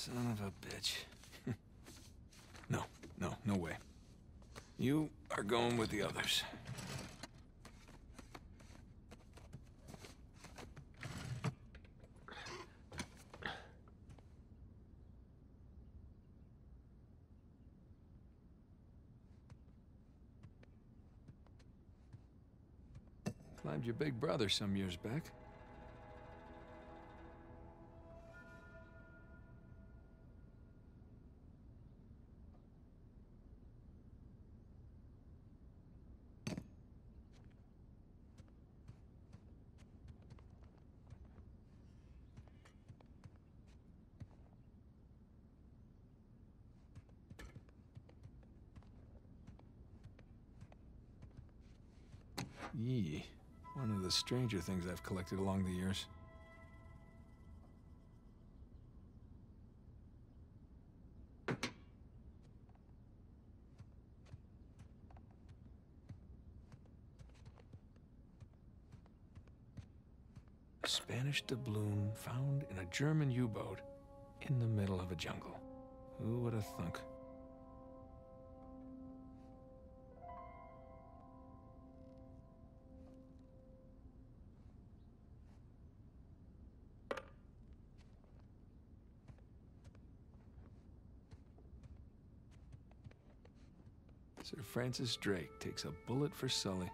Son of a bitch. no, no, no way. You are going with the others. Climbed your big brother some years back. Yee. One of the stranger things I've collected along the years. A Spanish doubloon found in a German U-boat in the middle of a jungle. Who would have thunk? Sir Francis Drake takes a bullet for Sully.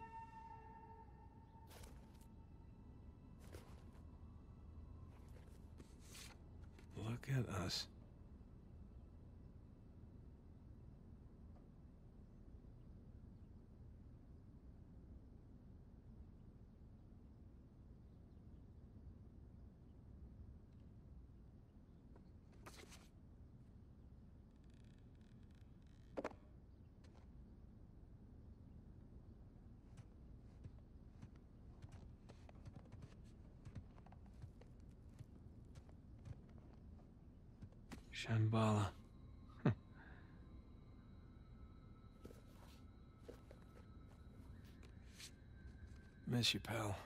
Look at us. Shambhala. Miss you, pal.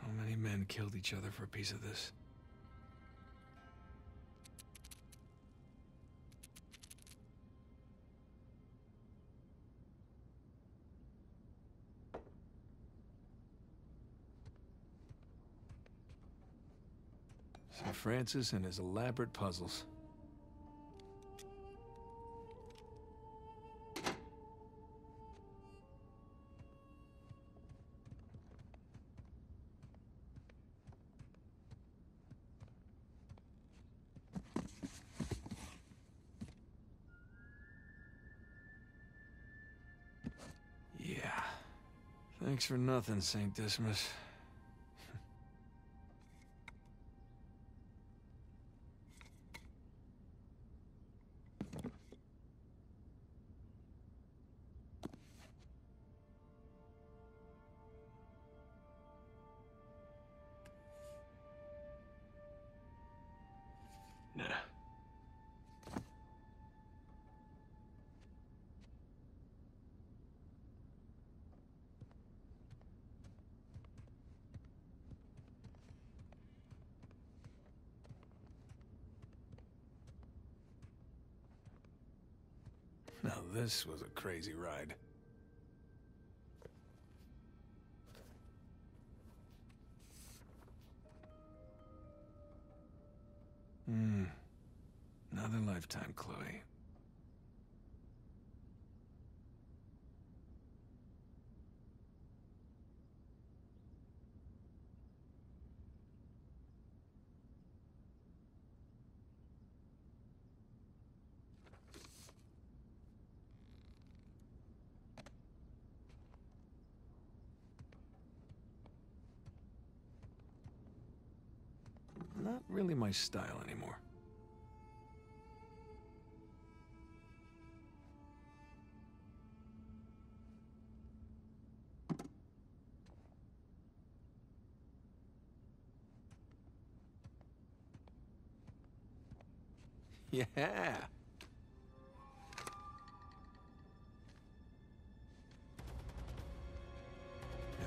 So many men killed each other for a piece of this. Sir Francis and his elaborate puzzles. Thanks for nothing, St. Dismas. This was a crazy ride. Hmm. Another lifetime, Chloe. not really my style anymore. Yeah. Here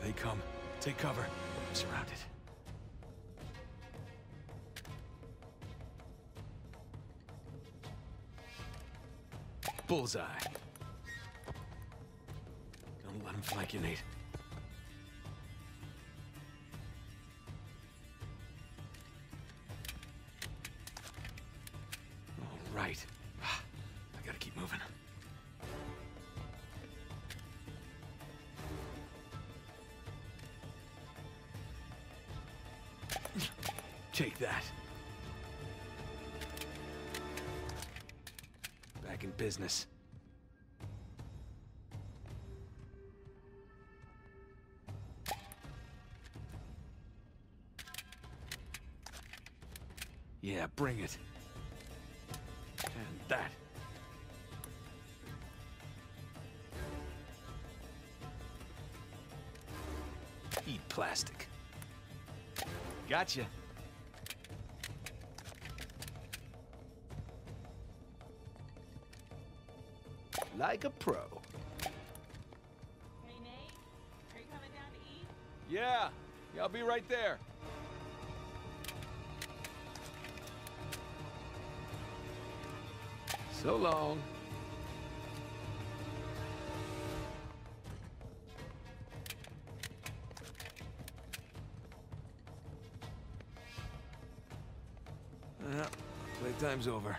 they come. Take cover. I'm surrounded. Bullseye. Don't let him flank you, Nate. All right. I gotta keep moving. Take that. Back in business. Yeah, bring it. And that. Eat plastic. Gotcha. Like a pro. Hey, Nate, are you coming down to eat? Yeah, yeah, I'll be right there. So long. Well, playtime's over.